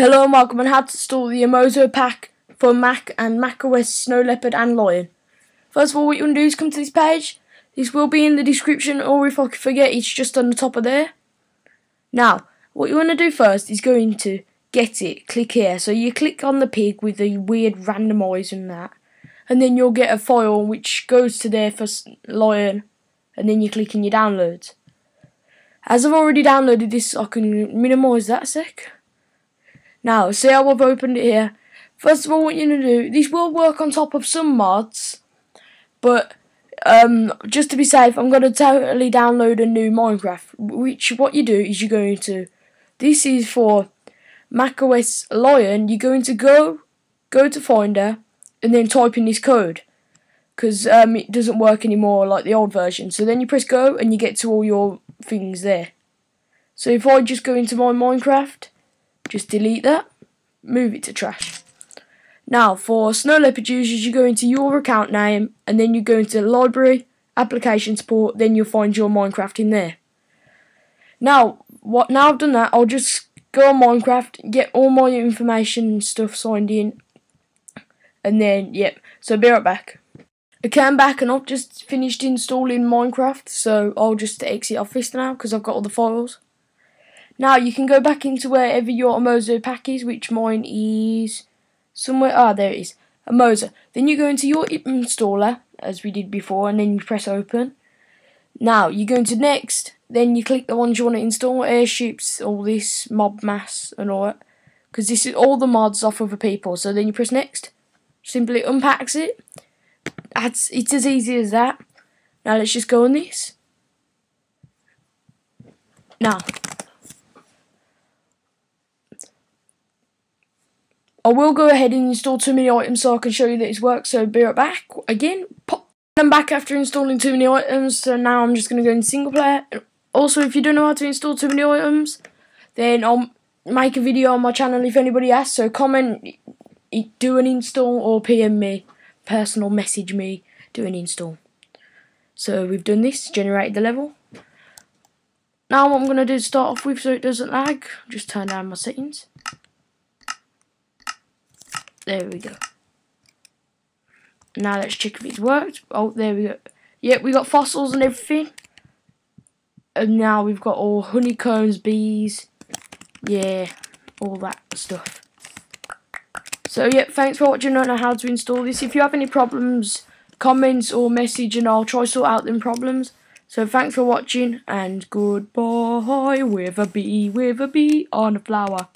Hello and welcome on how to install the Amazo pack for Mac and macOS Snow Leopard and Lion. First of all what you want to do is come to this page. This will be in the description or if I forget it's just on the top of there. Now what you want to do first is go into get it, click here. So you click on the pig with the weird randomizer and that and then you'll get a file which goes to there for Lion and then you click in your downloads. As I've already downloaded this I can minimise that a sec. Now, see how I've opened it here. First of all, what you're going to do, this will work on top of some mods, but um, just to be safe, I'm going to totally download a new Minecraft, which what you do is you're going to, this is for macOS Lion, you're going to go, go to Finder, and then type in this code, because um, it doesn't work anymore like the old version. So then you press go, and you get to all your things there. So if I just go into my Minecraft, just delete that, move it to trash. Now, for Snow Leopard users, you go into your account name, and then you go into library, application support, then you'll find your Minecraft in there. Now, what? Now I've done that, I'll just go on Minecraft, get all my information and stuff signed in, and then, yep, so be right back. I came back and I've just finished installing Minecraft, so I'll just exit Office now because I've got all the files. Now you can go back into wherever your Amazo pack is, which mine is somewhere. Ah, there it is. Amazo. Then you go into your installer, as we did before, and then you press open. Now you go into next, then you click the ones you want to install, airships, all this, mob mass, and all that. Because this is all the mods off other people. So then you press next. Simply unpacks it. That's, it's as easy as that. Now let's just go on this. Now, I will go ahead and install too many items so I can show you that it's worked. So be right back. Again, pop. I'm back after installing too many items. So now I'm just going to go in single player. Also, if you don't know how to install too many items, then I'll make a video on my channel if anybody asks. So comment, do an install, or PM me, personal message me, do an install. So we've done this, generated the level. Now what I'm going to do is start off with so it doesn't lag, just turn down my settings. There we go. Now let's check if it's worked. Oh, there we go. Yep, we got fossils and everything. And now we've got all honeycombs, bees. Yeah, all that stuff. So, yep, thanks for watching. I don't know how to install this. If you have any problems, comments or message and I'll try sort out them problems. So, thanks for watching and goodbye with a bee, with a bee on a flower.